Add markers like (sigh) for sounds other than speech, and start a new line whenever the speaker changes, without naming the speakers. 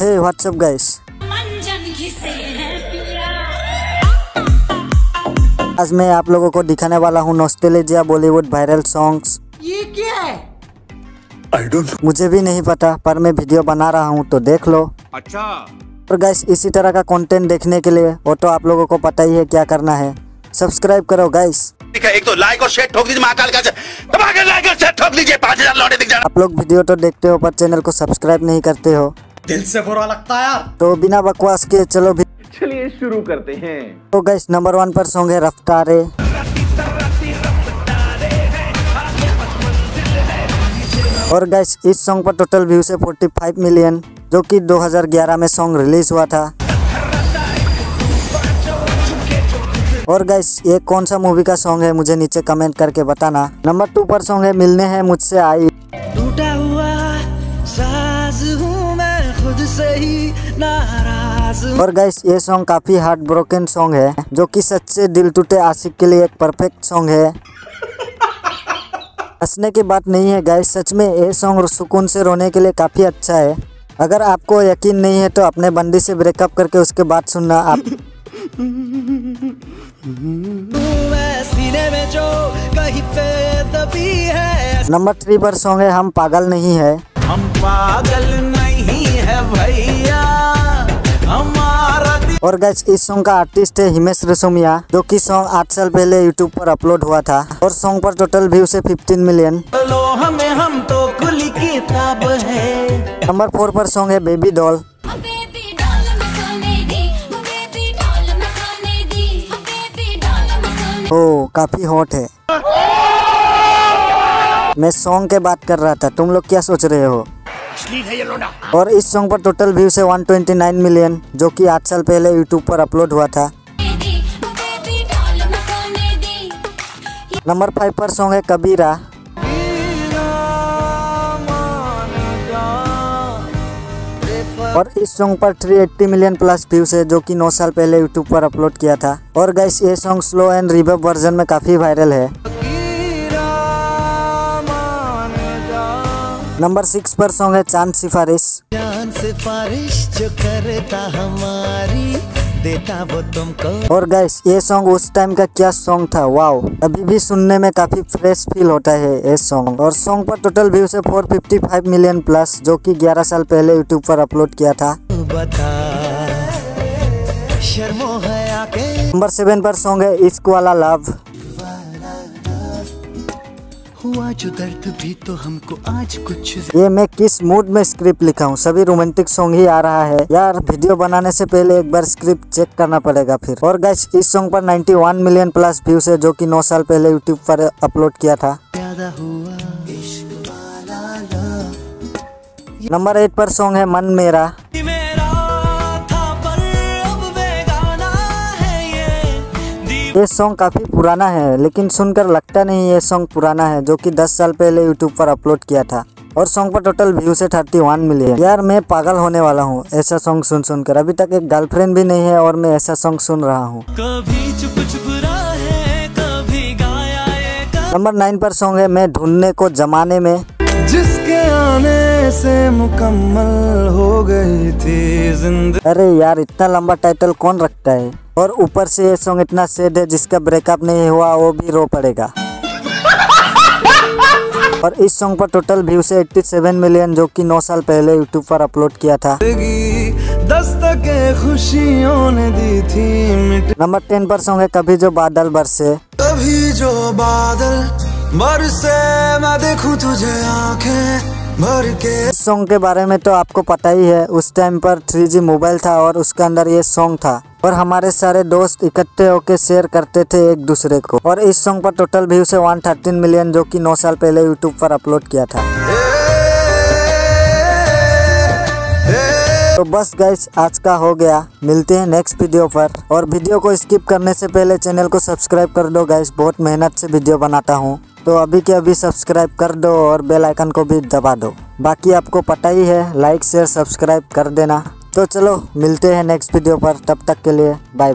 हे WhatsApp guys
मंजन घिसे हैं पिया
आज मैं आप लोगों को दिखाने वाला हूँ नॉस्टेलेजिया बॉलीवुड वायरल सॉन्ग्स
ये क्या है?
मुझे भी नहीं पता पर मैं वीडियो बना रहा हूँ तो देख लो।
अच्छा।
और गाइस इसी तरह का कंटेंट देखने के लिए वो तो आप लोगों को पता ही है क्या करना है। सब्सक्राइब करो गाइस
ठीक एक तो लाइक और शेयर ठोक दीजिए महाकाल का लाइक और शेयर ठोक दीजिए पाँच हज़ार लौटे दिख जाना
आप लोग वीडियो तो देखते हो पर चैनल को सब्सक्राइब नहीं करते हो।
दिल से बुरा लगता है यार।
तो बिना बकवास के चलो भी
चलिए शुरू करते हैं।
तो गैस नंबर वन पर सॉन्ग है रफ्तारे। और गैस इस सॉन्ग पर टोटल व्यूज़ है 45 मिलियन जो कि 2011 में सॉन्ग रिलीज़ हुआ था। और गैस ये कौन सा मूवी का सॉन्ग है मुझे नीचे कमेंट करके बताना। नंबर टू पर सॉन्ग है मिलने हैं मुझसे आई।
से ही नाराज़
और गाइस ये सॉन्ग काफ़ी हार्ट ब्रोकन सॉन्ग है जो कि सच्चे दिल टूटे आशिक के लिए एक परफेक्ट सॉन्ग है। (laughs) हंसने की बात नहीं है गाइस सच में ये सॉन्ग सुकून से रोने के लिए काफ़ी अच्छा है। अगर आपको यकीन नहीं है तो अपने बंदी से ब्रेकअप करके उसके बाद सुनना आप। नंबर थ्री पर सॉन्ग है हम पागल नहीं है।
हम पागल नहीं भैया हमारा
और गाइस इस सॉन्ग का आर्टिस्ट है हिमेश रेशमिया जो कि सॉन्ग आठ साल पहले यूट्यूब पर अपलोड हुआ था। और सॉन्ग पर टोटल व्यूज़ है 15 मिलियन
हमें हम तो खुली किताब है।
नंबर फोर पर सॉन्ग है बेबी डॉल ओ काफ़ी हॉट है। मैं सॉन्ग के बात कर रहा था तुम लोग क्या सोच रहे हो? और इस सॉन्ग पर टोटल व्यूज़ है 129 मिलियन जो कि आठ साल पहले यूट्यूब पर अपलोड हुआ था। नंबर फाइव पर सॉन्ग है कबीरा। और इस सॉन्ग पर 380 मिलियन प्लस व्यूज़ है, जो कि 9 साल पहले यूट्यूब पर अपलोड किया था। और गाइस ये song slow and reverb version में काफ़ी वायरल है। नंबर सिक्स पर सॉन्ग है चाँद सिफारिश।
जान सिफारिश जो करता हमारी देता वो तुमको।
और गाइस ये सॉन्ग उस टाइम का क्या सॉन्ग था? वाओ अभी भी सुनने में काफ़ी फ्रेश फील होता है ये सॉन्ग और सॉन्ग पर टोटल व्यूज़ है 455 मिलियन प्लस जो कि 11 साल पहले यूट्यूब पर अपलोड किया था। नंबर सेवन पर सॉन्ग है इश्क वाला लव
हुआ जो दर्द भी तो हमको आज कुछ
ये मैं किस मूड में स्क्रिप्ट लिखा हूँ सभी रोमांटिक सॉन्ग ही आ रहा है। यार वीडियो बनाने से पहले एक बार स्क्रिप्ट चेक करना पड़ेगा फिर। और गाइस इस सॉन्ग पर 91 मिलियन प्लस व्यूज़ है जो कि 9 साल पहले यूट्यूब पर अपलोड किया था। नंबर एट पर सॉन्ग है मन मेरा।
ये
सॉन्ग काफ़ी पुराना है लेकिन सुनकर लगता नहीं ये सॉन्ग पुराना है जो कि 10 साल पहले यूट्यूब पर अपलोड किया था। और सॉन्ग पर टोटल व्यूज़ है 31 मिलियन यार मैं पागल होने वाला हूँ ऐसा सॉन्ग सुन सुनकर अभी तक एक गर्लफ्रेंड भी नहीं है और मैं ऐसा सॉन्ग सुन रहा हूँ। नंबर नाइन पर सॉन्ग है मैं ढूँढने को जमाने में।
जिसके आने से मुकम्मल हो गई थी ज़िंदगी।
अरे यार इतना लंबा टाइटल कौन रखता है? और ऊपर से ये सॉन्ग इतना सैड है, जिसका ब्रेकअप नहीं हुआ, वो भी रो पड़ेगा। और इस सॉन्ग पर टोटल व्यूज़ है 87 मिलियन जो कि 9 साल पहले यूट्यूब पर अपलोड किया था।
खुशियों
नंबर टेन पर सॉन्ग है, कभी जो बादल बरसे।
कभी जो बादल बरसे, मैं देखूँ तुझे आँखें।
सॉन्ग के बारे में तो आपको पता ही है उस टाइम पर 3G मोबाइल था और उसके अंदर ये सॉन्ग था। और हमारे सारे दोस्त इकट्ठे होकर शेयर करते थे एक दूसरे को। और इस सॉन्ग पर टोटल व्यू से 113 मिलियन जो कि 9 साल पहले यूट्यूब पर अपलोड किया था। तो बस गाइस आज का हो गया। मिलते हैं नेक्स्ट वीडियो पर। और वीडियो को स्किप करने से पहले चैनल को सब्सक्राइब कर दो गाइस बहुत मेहनत से वीडियो बनाता हूँ। तो अभी के अभी सब्सक्राइब कर दो और बेल आइकन को भी दबा दो। बाकी आपको पता ही है लाइक शेयर सब्सक्राइब कर देना। तो चलो, मिलते हैं नेक्स्ट वीडियो पर। तब तक के लिए बाय बाय